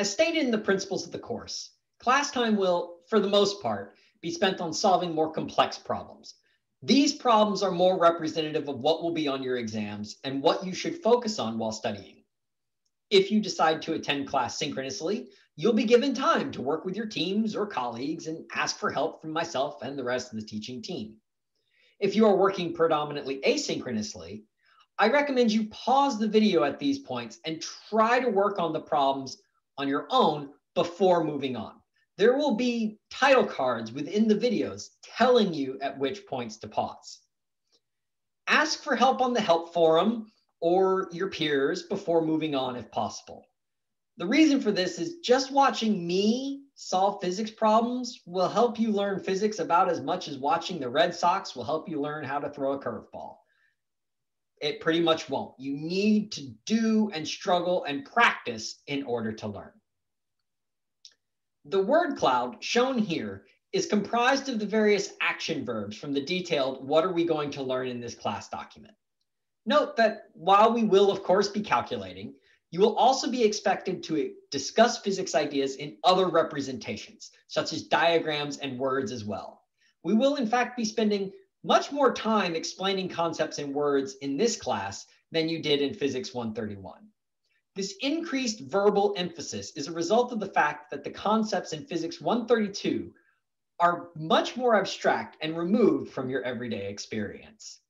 As stated in the principles of the course, class time will, for the most part, be spent on solving more complex problems. These problems are more representative of what will be on your exams and what you should focus on while studying. If you decide to attend class synchronously, you'll be given time to work with your teams or colleagues and ask for help from myself and the rest of the teaching team. If you are working predominantly asynchronously, I recommend you pause the video at these points and try to work on the problems on your own before moving on. There will be title cards within the videos telling you at which points to pause. Ask for help on the help forum or your peers before moving on if possible. The reason for this is just watching me solve physics problems will help you learn physics about as much as watching the Red Sox will help you learn how to throw a curveball. It pretty much won't. You need to do and struggle and practice in order to learn. The word cloud shown here is comprised of the various action verbs from the detailed what are we going to learn in this class document. Note that while we will of course be calculating, you will also be expected to discuss physics ideas in other representations, such as diagrams and words as well. We will in fact be spending much more time explaining concepts in words in this class than you did in Physics 131. This increased verbal emphasis is a result of the fact that the concepts in Physics 132 are much more abstract and removed from your everyday experience.